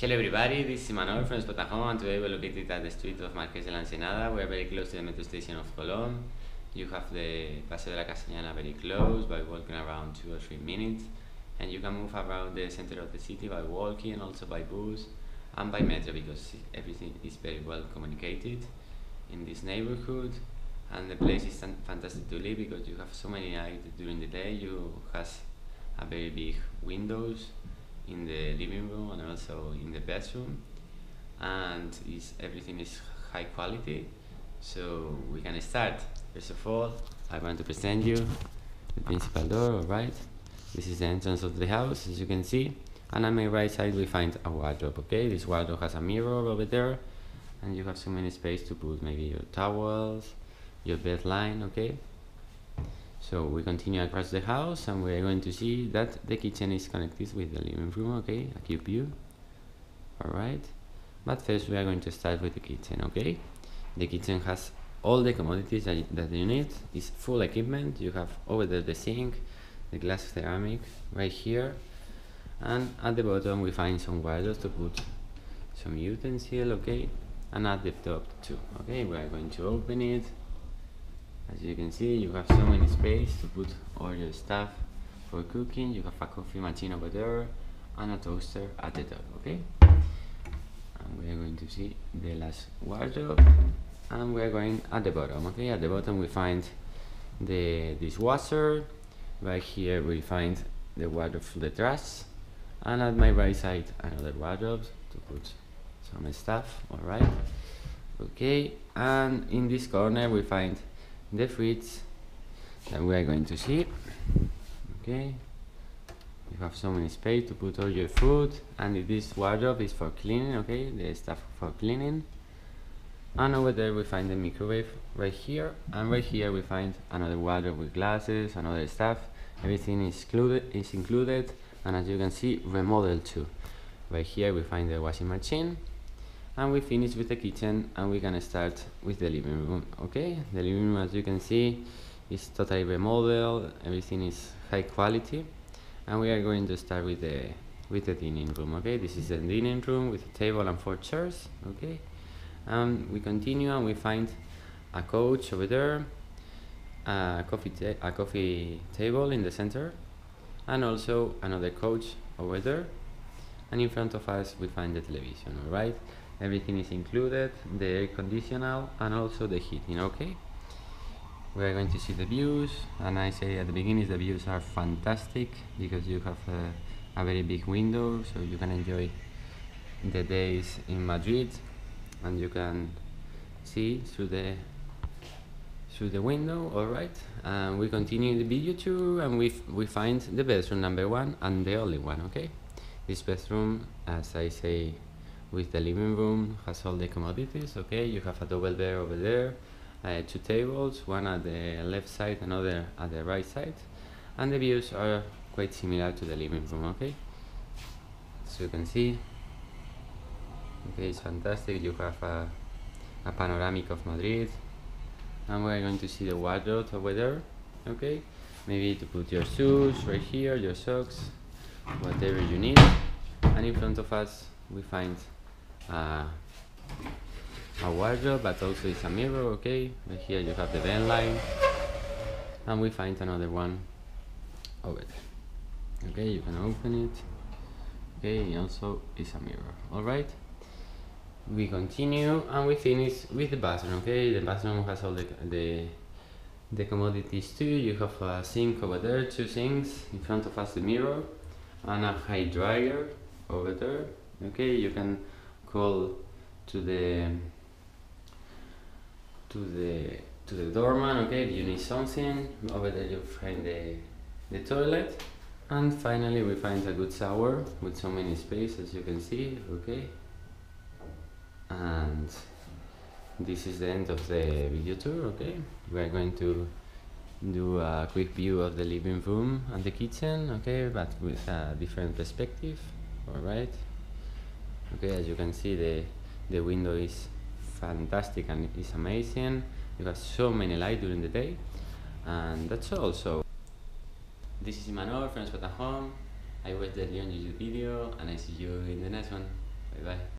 Hello everybody, this is Manuel from Spotahome and today we're located at the street of Marqués de la Ensenada. We're very close to the metro station of Colón. You have the Paseo de la Castellana very close by walking around two or three minutes and you can move around the center of the city by walking and also by bus and by metro because everything is very well communicated in this neighborhood and the place is fantastic to live because you have so many light during the day. You has a very big windows in the living room and also in the bedroom and is everything is high quality. So we can start. First of all i want to present you the principal door all right? This is the entrance of the house as you can see. And on my right side we find a wardrobe okay? This wardrobe has a mirror over there and you have so many space to put maybe your towels your bed line okay so we continue across the house and we're going to see that the kitchen is connected with the living room, okay? A cube view. Alright. But first we are going to start with the kitchen, okay? The kitchen has all the commodities that, that you need. It's full equipment. You have over there the sink, the glass ceramic right here. And at the bottom we find some wires to put some utensils, okay? And at the top too, okay? We are going to open it as you can see you have so many space to put all your stuff for cooking. You have a coffee machine over there and a toaster at the top okay? And we are going to see the last wardrobe. And we are going at the bottom okay? At the bottom we find the dishwasher. Right here we find the wardrobe for the trash and at my right side another wardrobe to put some stuff all right? Okay and in this corner we find the fridge that we are going to see. Okay. You have so many space to put all your food and this wardrobe is for cleaning okay? The stuff for cleaning. And over there we find the microwave right here and right here we find another wardrobe with glasses and other stuff everything is included is included and as you can see remodeled too. Right here we find the washing machine and we finish with the kitchen and we can start with the living room okay? The living room as you can see is totally remodeled. Everything is high quality. And we are going to start with the with the dining room okay? This is the dining room with a table and four chairs okay? And we continue and we find a couch over there a coffee a coffee table in the center and also another couch over there. And in front of us we find the television all right everything is included the air conditioner and also the heating okay? We are going to see the views and I say at the beginning the views are fantastic because you have a, a very big window so you can enjoy the days in Madrid and you can see through the through the window all right? And we continue the video tour and we we find the bedroom number one and the only one okay? This bedroom as I say with the living room has all the commodities okay? You have a double bed over there uh, two tables one at the left side another at the right side and the views are quite similar to the living room okay? So you can see okay it's fantastic. You have a, a panoramic of Madrid and we're going to see the wardrobe over there okay? Maybe to put your shoes right here your socks whatever you need and in front of us we find uh, a wardrobe but also it's a mirror okay? Right here you have the vent line and we find another one over there. Okay you can open it. Okay also it's a mirror all right? We continue and we finish with the bathroom okay? The bathroom has all the the the commodities too. You have a sink over there two sinks. In front of us the mirror and a high dryer over there okay? You can call to the to the to the doorman okay if you need something over there you find the the toilet and finally we find a good shower with so many space as you can see okay? And this is the end of the video tour okay? We are going to do a quick view of the living room and the kitchen okay but with a different perspective all right okay as you can see the the window is fantastic and it's amazing. You have so many light during the day and that's all. So this is Manuel from Spotahome I watched the Leon YouTube video and I see you in the next one. Bye bye